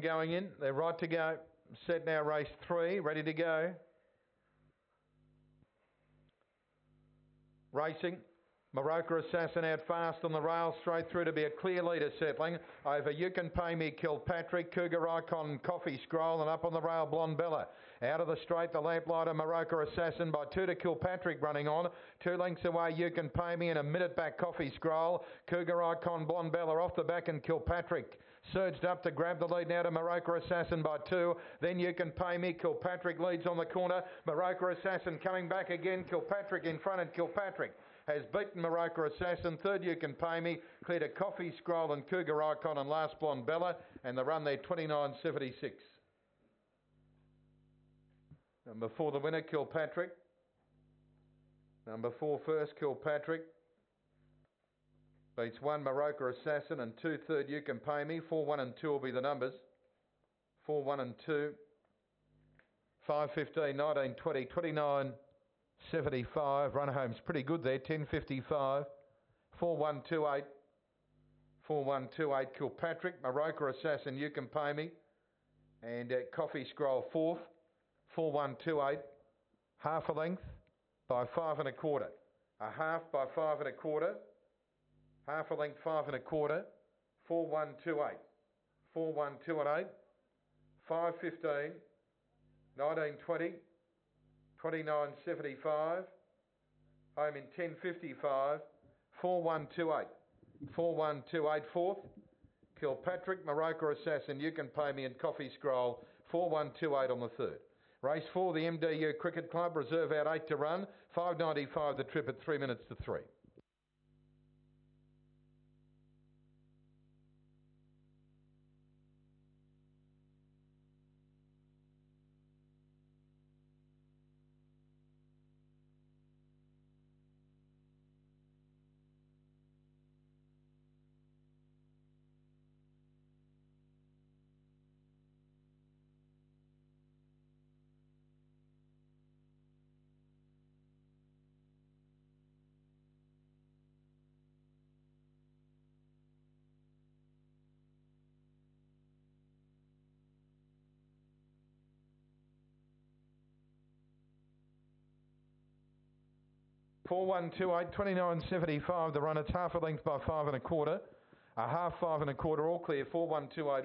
going in. They're right to go. Set now, race three, ready to go. Racing. Maroka Assassin out fast on the rail, straight through to be a clear leader settling. Over You Can Pay Me, Kilpatrick, Cougar Icon, Coffee Scroll, and up on the rail, Blonde Bella. Out of the straight, the Lamplighter, Maroka Assassin by two to Kilpatrick running on. Two lengths away, You Can Pay Me, and a minute back, Coffee Scroll. Cougar Icon, Blonde Bella off the back, and Kilpatrick surged up to grab the lead now to Maroka Assassin by two. Then You Can Pay Me, Kilpatrick leads on the corner. Maroka Assassin coming back again, Kilpatrick in front, and Kilpatrick has beaten Maroka Assassin. Third, You Can Pay Me. Cleared a Coffee Scroll and Cougar Icon and Last Blonde Bella. And the run there, 29.76. Number four, the winner, Kilpatrick. Number four, first, Kilpatrick. Beats one, Maroka Assassin. And two, third, You Can Pay Me. Four, one, and two will be the numbers. Four, one, and two. 5, 15, 19, 20, 29. 75. Run home's pretty good there. 1055. 4128. 4128 Kilpatrick. Maroka Assassin, you can pay me. And uh, Coffee Scroll fourth. 4128. Half a length by five and a quarter. A half by five and a quarter. Half a length, five and a quarter. 4128. 4128. 515. 1920. 2975, home in 1055, 4128. 4128 fourth, Kilpatrick, Maroka Assassin, you can pay me in Coffee Scroll, 4128 on the third. Race four, the MDU Cricket Club, reserve out eight to run, 595 the trip at three minutes to three. Four one two eight twenty nine seventy five. The run it's half a length by five and a quarter. A half five and a quarter all clear. Four one two eight.